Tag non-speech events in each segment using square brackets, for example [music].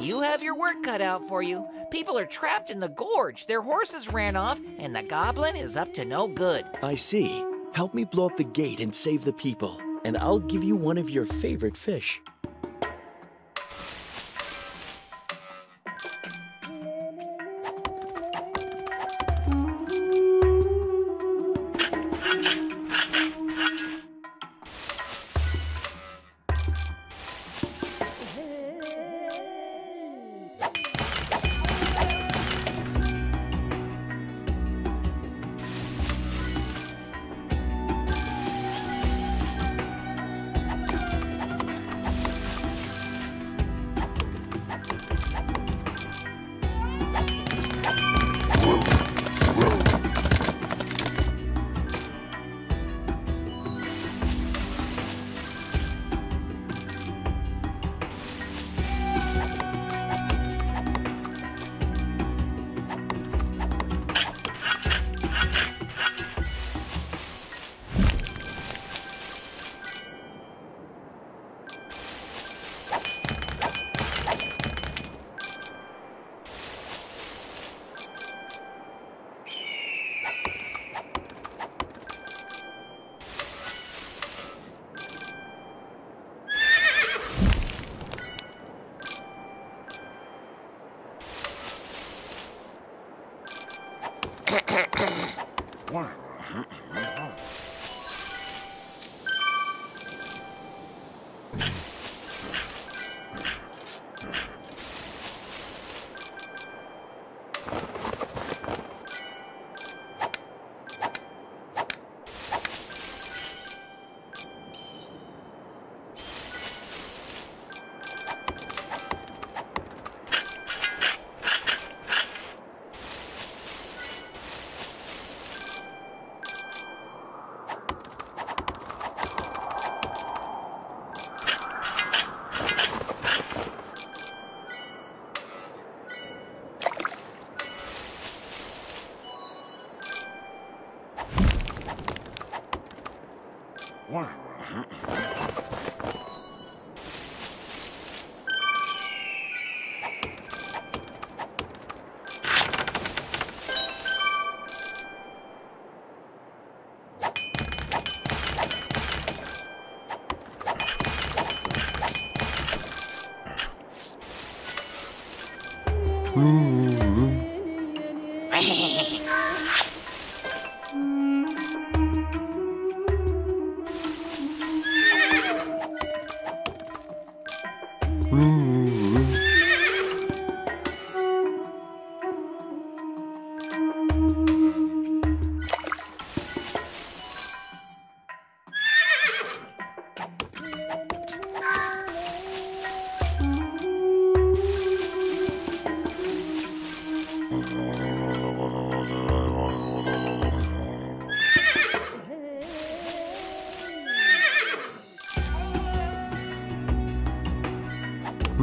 You have your work cut out for you. People are trapped in the gorge. Their horses ran off, and the goblin is up to no good. I see. Help me blow up the gate and save the people, and I'll give you one of your favorite fish. Hmm. [laughs] [laughs] [laughs] Ooh.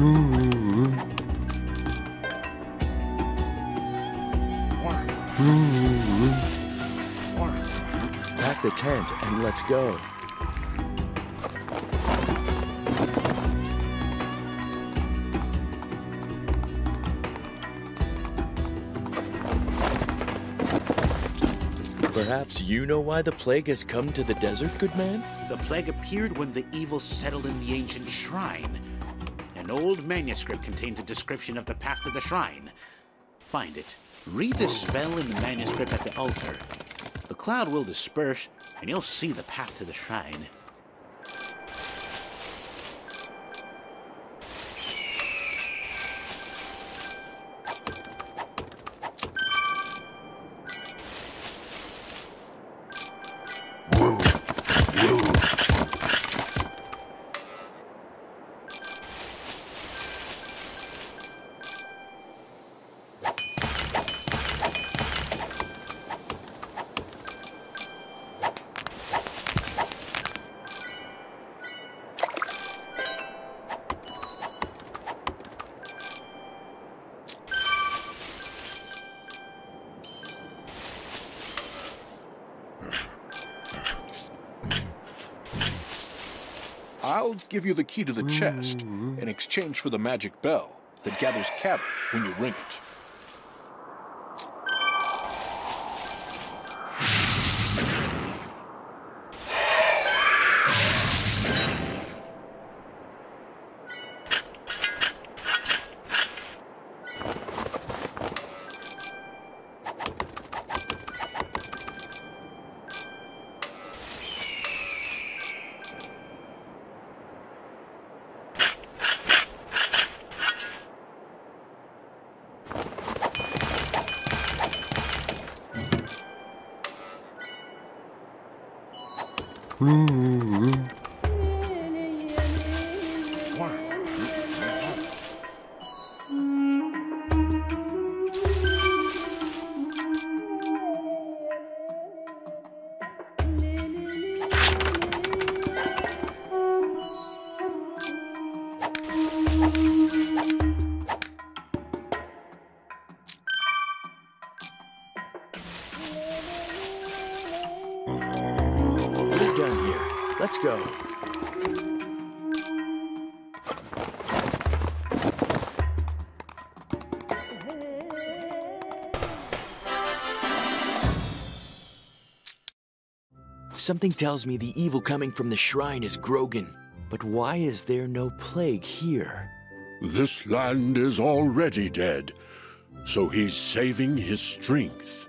Pack the tent and let's go. Perhaps you know why the plague has come to the desert, good man? The plague appeared when the evil settled in the ancient shrine. An old manuscript contains a description of the path to the shrine. Find it. Read the spell in the manuscript at the altar. The cloud will disperse, and you'll see the path to the shrine. I'll give you the key to the chest mm. in exchange for the magic bell. that gathers cattle when you ring it. 嗯嗯嗯 go. Something tells me the evil coming from the shrine is Grogan. But why is there no plague here? This land is already dead, so he's saving his strength.